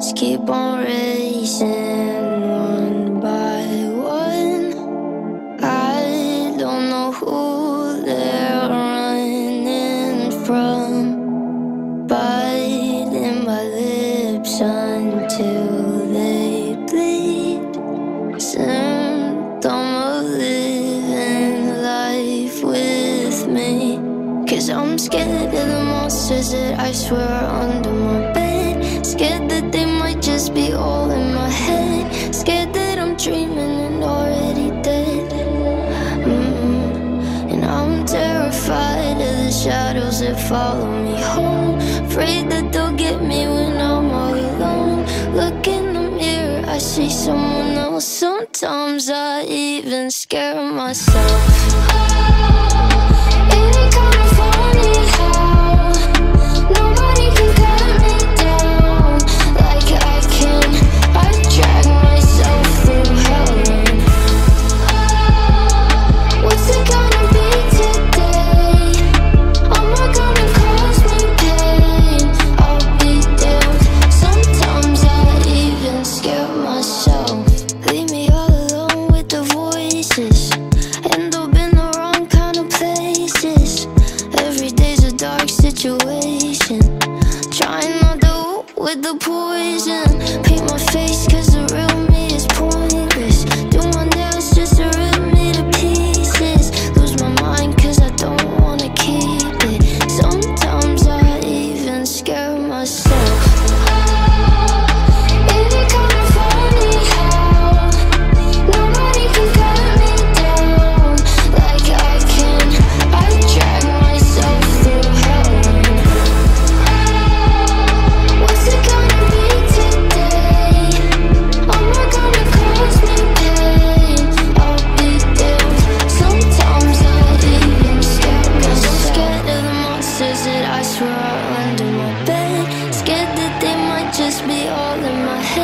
keep on racing one by one. I don't know who they're running from, biting my lips until they bleed. Symptom of living life with me. Cause I'm scared of the monsters that I swear are under my bed. That follow me home. Afraid that they'll get me when I'm all alone. Look in the mirror, I see someone else. Sometimes I even scare myself. dark situation Trying not to with the poison Paint my face. just be all in my head